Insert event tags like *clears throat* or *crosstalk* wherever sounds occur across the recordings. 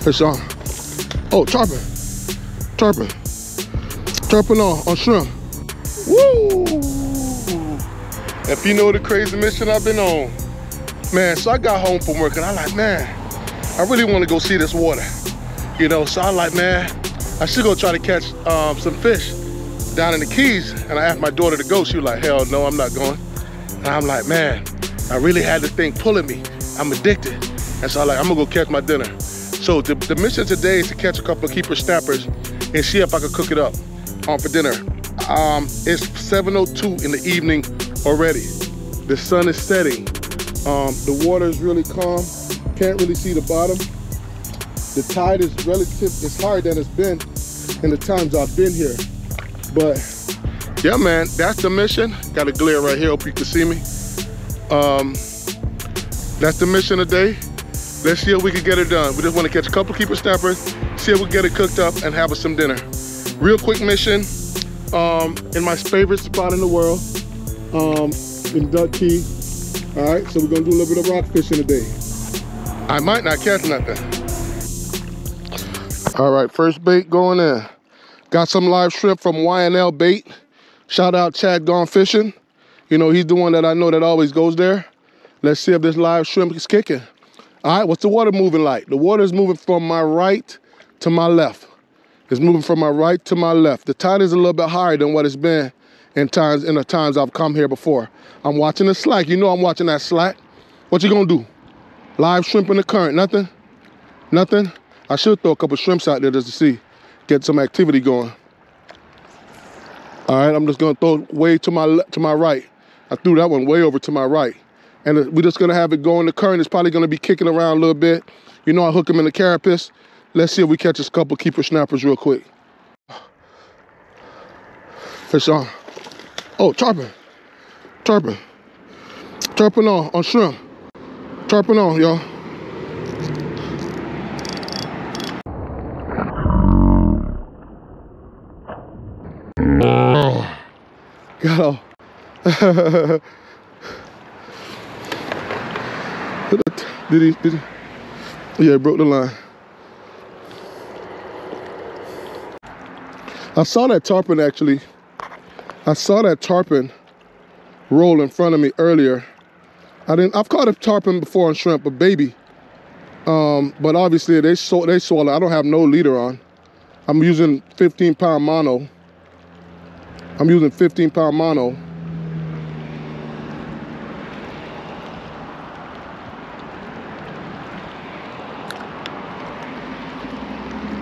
Fish on. Oh, tarpon. Tarpon. Tarpon on, on shrimp. Woo! If you know the crazy mission I've been on, man, so I got home from work and I'm like, man, I really want to go see this water. You know, so I'm like, man, I should go try to catch um, some fish down in the Keys. And I asked my daughter to go. She was like, hell no, I'm not going. And I'm like, man, I really had this thing pulling me. I'm addicted. And so I'm like, I'm gonna go catch my dinner. So the, the mission today is to catch a couple of keeper snappers and see if I can cook it up um, for dinner. Um, it's 7.02 in the evening already. The sun is setting. Um, the water is really calm. Can't really see the bottom. The tide is relative, it's higher than it's been in the times I've been here. But yeah, man, that's the mission. Got a glare right here, hope you can see me. Um, that's the mission today. Let's see if we can get it done. We just want to catch a couple keeper snappers, see if we can get it cooked up and have us some dinner. Real quick mission um, in my favorite spot in the world, um, in Duck Key. All right, so we're gonna do a little bit of rock fishing today. I might not catch nothing. All right, first bait going in. Got some live shrimp from YNL Bait. Shout out Chad Gone Fishing. You know, he's the one that I know that always goes there. Let's see if this live shrimp is kicking. All right, what's the water moving like? The water is moving from my right to my left. It's moving from my right to my left. The tide is a little bit higher than what it's been in times in the times I've come here before. I'm watching the slack. You know I'm watching that slack. What you gonna do? Live shrimp in the current, nothing? Nothing? I should throw a couple shrimps out there just to see, get some activity going. All right, I'm just gonna throw way to my to my right. I threw that one way over to my right. And uh, we're just gonna have it going. The current is probably gonna be kicking around a little bit. You know I hook them in the carapace. Let's see if we catch a couple keeper snappers real quick. Fish uh, on. Oh, tarpon. Tarpon. Tarpon on, on shrimp. Tarpon on, y'all. Oh, *laughs* got off. *laughs* did he? Did he? Yeah, broke the line. I saw that tarpon actually. I saw that tarpon roll in front of me earlier. I didn't. I've caught a tarpon before on shrimp, a baby. Um, but obviously they saw they swallow. I don't have no leader on. I'm using 15 pound mono. I'm using 15 pound mono.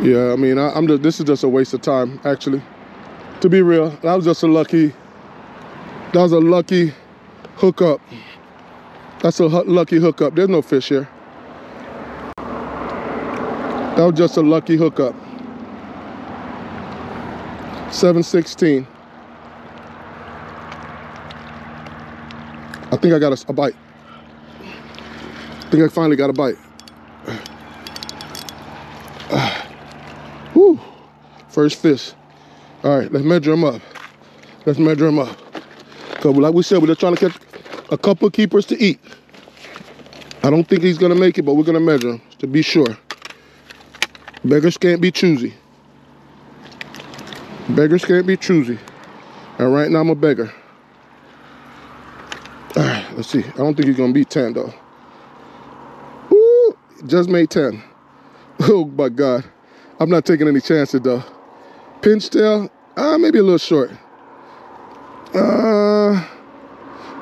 Yeah, I mean, I, am just, this is just a waste of time, actually. To be real, that was just a lucky, that was a lucky hookup. That's a lucky hookup. There's no fish here. That was just a lucky hookup. 716. I think I got a, a bite. I think I finally got a bite. First fish. All right, let's measure him up. Let's measure him up. Because like we said, we're just trying to catch a couple keepers to eat. I don't think he's going to make it, but we're going to measure him to be sure. Beggars can't be choosy. Beggars can't be choosy. And right now I'm a beggar. All right, let's see. I don't think he's gonna be 10 though. Woo! Just made 10. *laughs* Oh my God. I'm not taking any chances though. Pinch tail, uh, maybe a little short. Uh,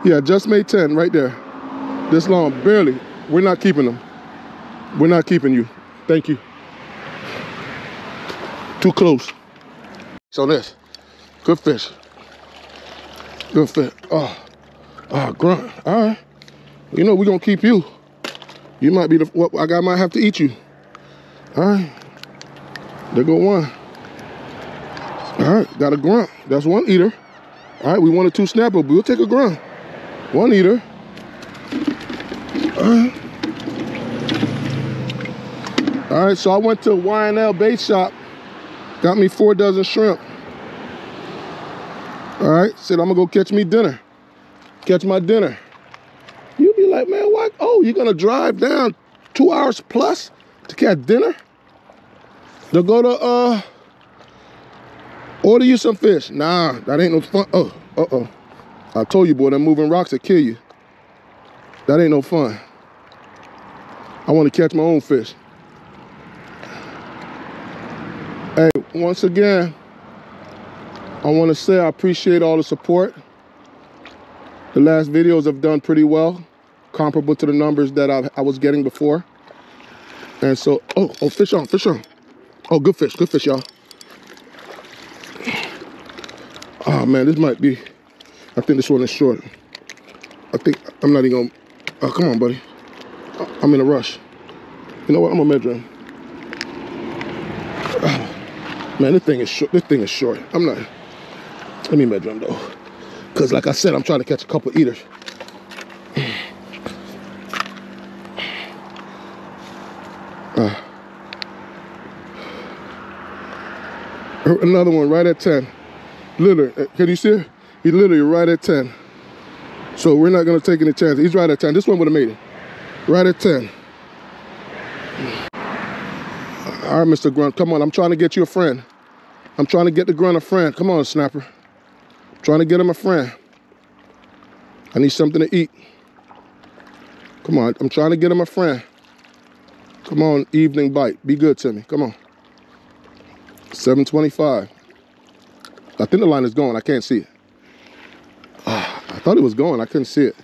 yeah, just made 10 right there. This long, barely. We're not keeping them. We're not keeping you. Thank you. Too close. So this, good fish. Good fish. Oh. Oh, grunt. All right. You know, we're going to keep you. You might be the, what I got might have to eat you. All right. There go one. All right, got a grunt. That's one eater. All right, we wanted two snapper, but we'll take a grunt. One eater. All right. All right, so I went to YNL bait shop. Got me four dozen shrimp. All right, said I'm gonna go catch me dinner catch my dinner. You'll be like, man, what? Oh, you're gonna drive down two hours plus to catch dinner? To go to uh order you some fish. Nah, that ain't no fun. Oh, uh-oh. I told you, boy, them moving rocks will kill you. That ain't no fun. I want to catch my own fish. Hey, once again, I want to say I appreciate all the support. The last videos have done pretty well, comparable to the numbers that I, I was getting before. And so, oh, oh, fish on, fish on. Oh, good fish, good fish, y'all. Oh man, this might be, I think this one is short. I think, I'm not even gonna, oh, come on, buddy. I'm in a rush. You know what, I'm measure him. Oh, ah, man, this thing is short, this thing is short. I'm not, let me him though. Cause like I said, I'm trying to catch a couple eaters. Uh, *sighs* another one right at 10. Literally, uh, can you see it? He's literally right at 10. So we're not gonna take any chances. He's right at 10. This one would have made it. Right at 10. All right, Mr. Grunt, come on. I'm trying to get you a friend. I'm trying to get the grunt a friend. Come on, Snapper. I'm trying to get him a friend. I need something to eat. Come on, I'm trying to get him a friend. Come on, evening bite. Be good to me. Come on. 725. I think the line is going. I can't see it. Oh, I thought it was going. I couldn't see it.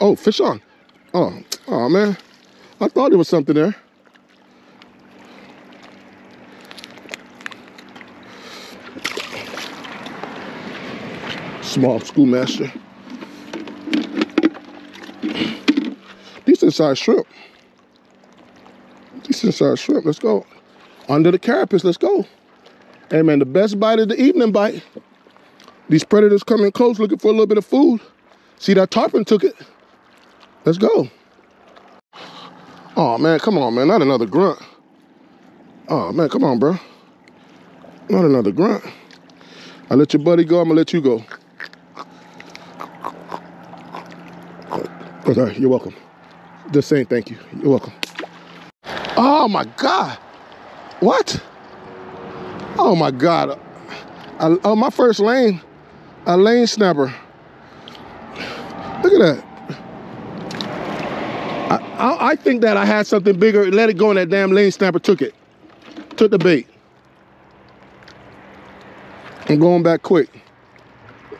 Oh, fish on. Oh, oh man. I thought there was something there. Small schoolmaster. Decent sized shrimp. Decent sized shrimp. Let's go. Under the carapace. Let's go. Hey man, the best bite of the evening bite. These predators coming close looking for a little bit of food. See that tarpon took it. Let's go. Oh man, come on man, not another grunt. Oh man, come on bro. Not another grunt. I let your buddy go, I'm gonna let you go. Okay, you're welcome. Just saying thank you. You're welcome. Oh my God. What? Oh my God. I, oh, my first lane, a lane snapper. Look at that. I, I, I, think that I had something bigger, let it go, and that damn lane snapper took it. Took the bait. I'm going back quick.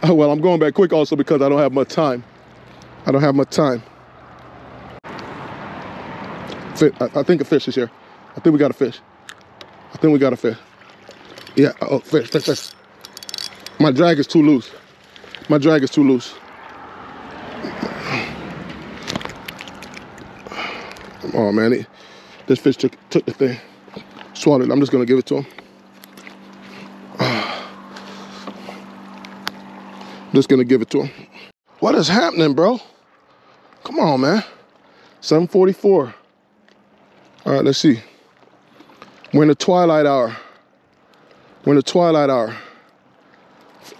Oh, well, I'm going back quick also because I don't have much time. I don't have much time. I think a fish is here. I think we got a fish. I think we got a fish. Yeah, oh. My drag is too loose. My drag is too loose. Oh man, it, this fish took took the thing, swallowed. I'm just gonna give it to him. *sighs* Just gonna give it to him. What is happening, bro? Come on, man. 744. All right, let's see. We're in the twilight hour. We're in the twilight hour.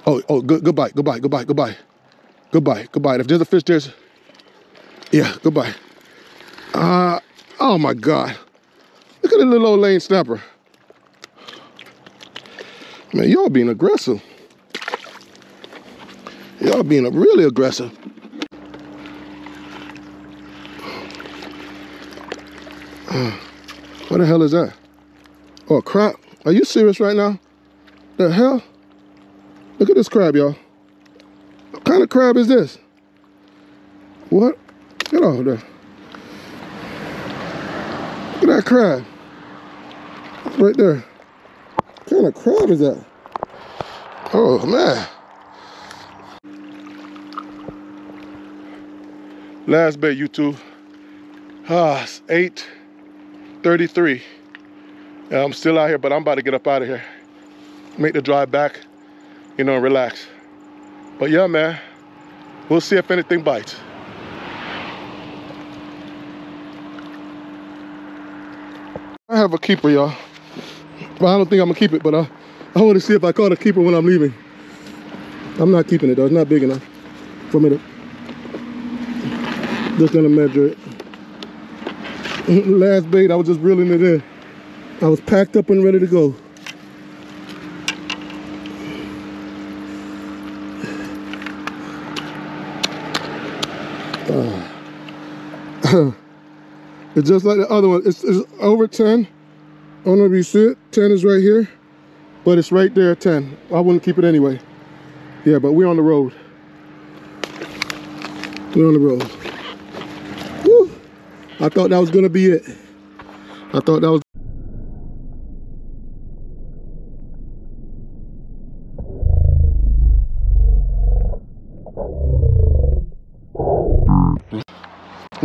Oh, oh, good, goodbye, goodbye, goodbye, goodbye. Goodbye, goodbye. If there's a fish, there's, yeah, goodbye. Uh, oh my God. Look at the little old lane snapper. Man, y'all being aggressive. Y'all being really aggressive. what the hell is that? Oh, crap. Are you serious right now? The hell? Look at this crab, y'all. What kind of crab is this? What? Get off there. Look at that crab. Right there. What kind of crab is that? Oh, man. Last bait, YouTube. Ah, it's 8.33. Yeah, I'm still out here, but I'm about to get up out of here make the drive back, you know, relax. But yeah, man, we'll see if anything bites. I have a keeper, y'all. Well, I don't think I'm gonna keep it, but I, I want to see if I caught a keeper when I'm leaving. I'm not keeping it though, it's not big enough for me to, just gonna measure it. *laughs* Last bait, I was just reeling it in. I was packed up and ready to go. *clears throat* It's just like the other one. It's, it's over 10. I don't know if you see it. 10 is right here. But it's right there 10. I wouldn't keep it anyway. Yeah, but we're on the road. We're on the road. Woo. I thought that was gonna be it. I thought that was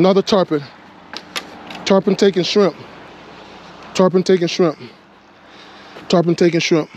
Another tarpon. Tarpon taking shrimp. Tarpon taking shrimp. Tarpon taking shrimp.